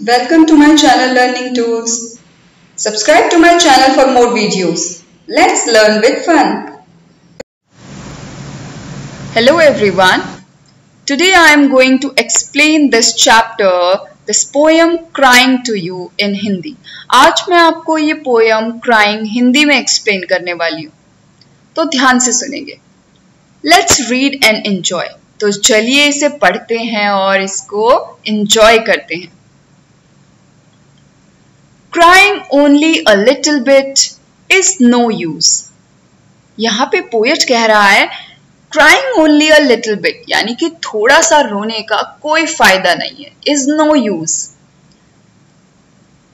Welcome to my channel Learning Tools. Subscribe to my channel for more videos. Let's learn with fun. Hello everyone. Today I am going to explain this chapter, this poem Crying to You in Hindi. आज मैं आपको ये poem crying Hindi में explain करने वाली हूँ तो ध्यान से सुनेंगे लेट्स रीड एंड एंजॉय तो चलिए इसे पढ़ते हैं और इसको एंजॉय करते हैं crying only a little bit is no use यहाँ पे पोएट कह रहा है crying only a little bit यानी कि थोड़ा सा रोने का कोई फ़ायदा नहीं है। इज़ नो यूज़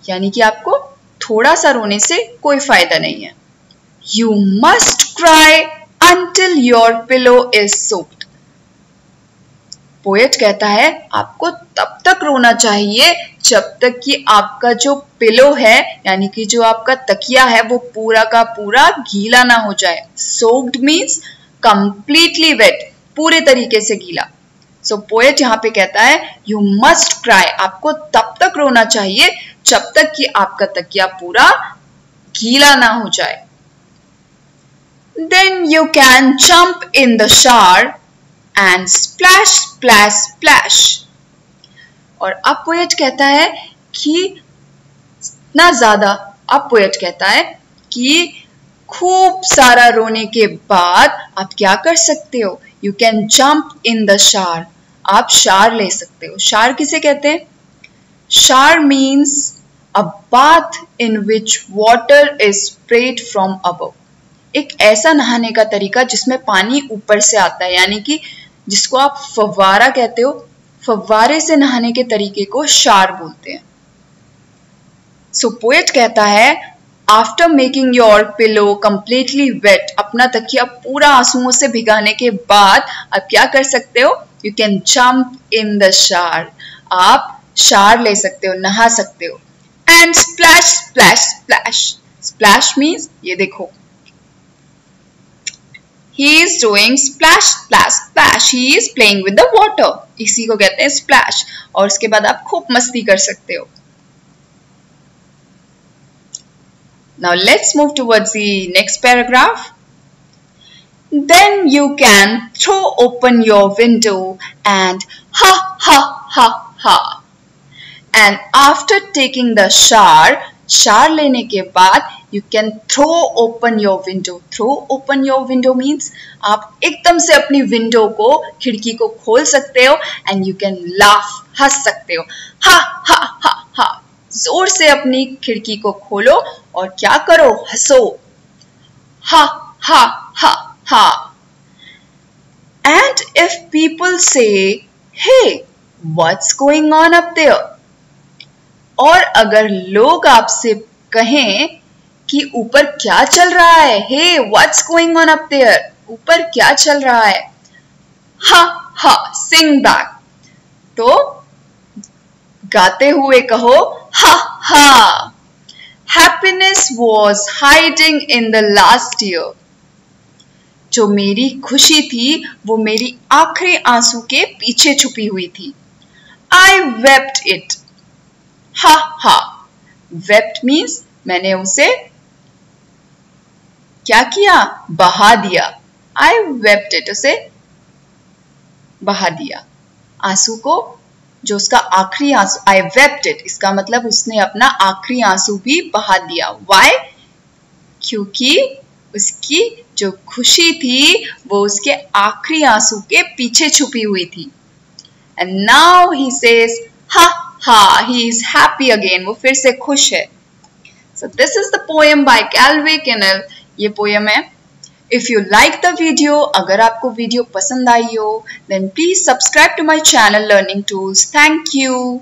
यानी कि आपको थोड़ा सा रोने से कोई फ़ायदा नहीं है। You must cry until your pillow is soaked poet कहता है, आपको तब तक रोना चाहिए जब तक कि आपका जो पिलो है यानी कि जो आपका तकिया है वो पूरा का पूरा गीला ना हो जाए। सोक्ड मीन्स कंप्लीटली वेट पूरे तरीके से गीला। सो so, पोएट यहाँ पे कहता है यू मस्ट क्राई आपको तब तक रोना चाहिए जब तक कि आपका तकिया पूरा गीला ना हो जाए। Then you can jump in the shower and splash splash splash और अब पोएट कहता है कि इतना ज़्यादा, अब पोएट कहता है कि, खूब सारा रोने के बाद आप क्या कर सकते हो? You can jump in the shower आप शार ले सकते हो। शार किसे कहते हैं? Shower means a bath in which water is spread from above एक ऐसा नहाने का तरीका जिसमें पानी ऊपर से आता है, यानी कि जिसको आप फवारा कहते हो फवारे से नहाने के तरीके को शार बोलते हैं। सो so, पोएट कहता है after making your pillow completely wet अपना तकिया पूरा आंसुओं से भिगाने के बाद आप क्या कर सकते हो? You can jump in the shower आप शार ले सकते हो नहा सकते हो। And splash splash splash splash means ये देखो he is doing splash splash splash he is playing with the water इसी को कहते हैं splash और उसके बाद आप खूब मस्ती कर सकते हो now let's move towards the next paragraph then you can throw open your window and ha ha ha ha and after taking the shower shower लेने के बाद you can throw open your window throw open your window means आप एकदम से अपनी window को, खिड़की को खोल सकते हो एंड यू कैन लाफ हंस सकते हो। हा हा हा हा। ज़ोर से अपनी खिड़की को खोलो और क्या करो? हंसो। हा हा हा हा। And if people say hey what's going on up there और अगर लोग आपसे कहें कि ऊपर क्या चल रहा है, hey what's going on up there ऊपर क्या चल रहा है? हा हा सिंग बैक तो गाते हुए कहो, हा हा. Happiness was hiding in the last year जो मेरी खुशी थी, वो मेरी आखिरी आँसू के पीछे छुपी हुई थी। आई वेप्ट इट हा हा. वेप्ट मीन्स मैंने उसे क्या किया? बहा दिया. आई वेप्ट इट उसे बहा दिया. आँसू को, जो उसका आखिरी आँसू आई वेप्ट इट इसका मतलब उसने अपना आखिरी आँसू भी बहा दिया. वाई क्योंकि उसकी जो खुशी थी, वो उसके आखिरी आँसू के पीछे छुपी हुई थी. एंड नाउ ही सेज हा हा ही इज़ हैप्पी अगेन वो फिर से खुश है। So this is the poem by Kelway Kennel ये पोएम है। If you like the video अगर आपको वीडियो पसंद आई हो then please subscribe to my channel learning tools thank you